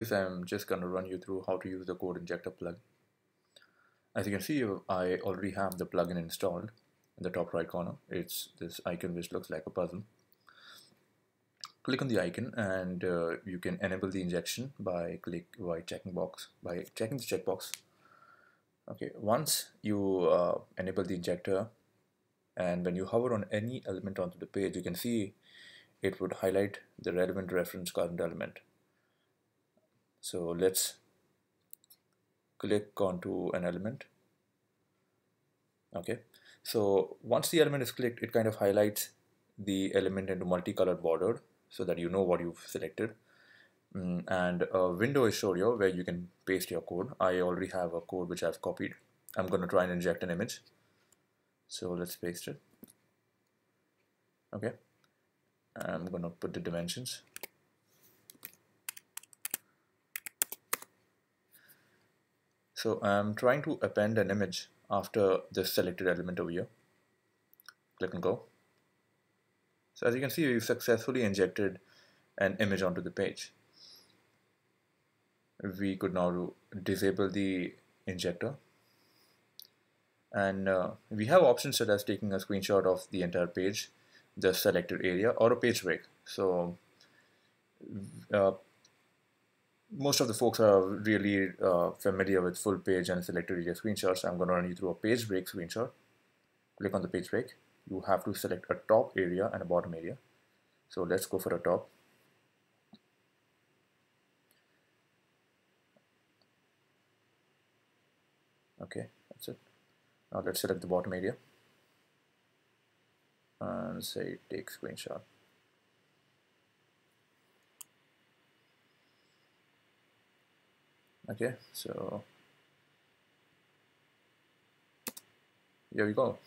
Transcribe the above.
I'm just going to run you through how to use the code injector plugin. As you can see, I already have the plugin installed in the top right corner. It's this icon which looks like a puzzle. Click on the icon and uh, you can enable the injection by click by checking box by checking the checkbox. Okay, once you uh, enable the injector and when you hover on any element onto the page, you can see it would highlight the relevant reference current element so let's click onto an element. Okay. So once the element is clicked it kind of highlights the element into multicolored border so that you know what you've selected. Mm, and a window is shown here where you can paste your code. I already have a code which I've copied. I'm going to try and inject an image. So let's paste it. Okay. I'm going to put the dimensions So I'm trying to append an image after the selected element over here. Click and go. So as you can see, we've successfully injected an image onto the page. We could now disable the injector. And uh, we have options such as taking a screenshot of the entire page, the selected area, or a page break. So uh, most of the folks are really uh, familiar with full page and selected area screenshots. I'm going to run you through a page break screenshot. Click on the page break. You have to select a top area and a bottom area. So let's go for a top. Okay, that's it. Now let's select the bottom area and say take screenshot. Okay so here we go